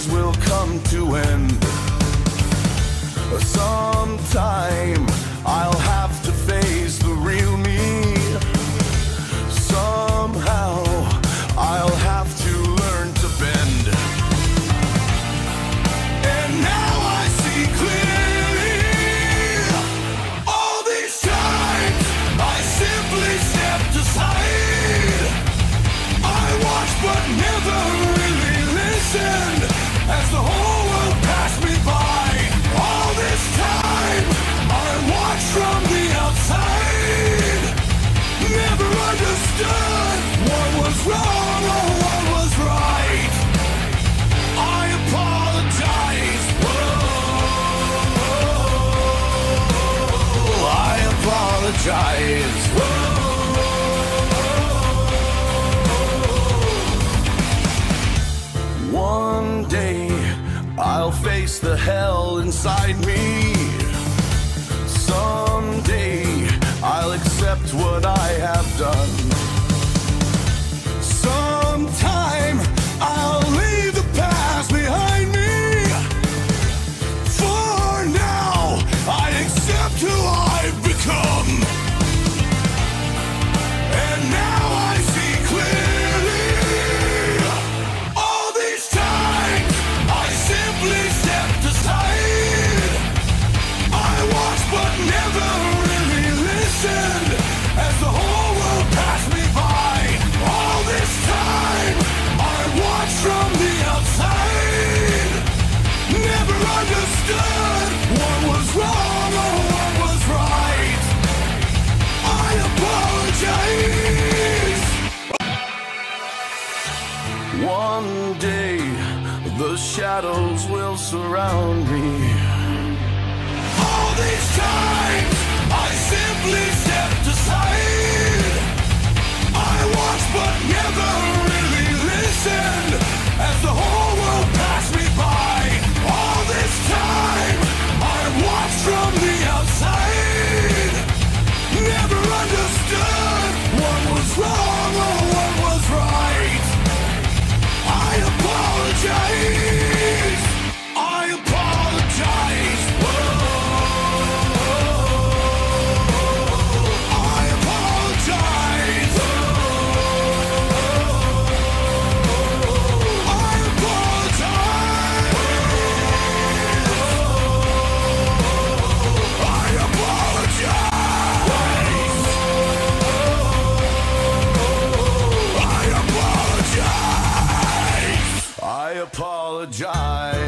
days will come to end. Sometime I'll apologize. One day I'll face the hell inside me. Someday I'll accept what I have done. shadows will surround me. All these times, I simply. I apologize.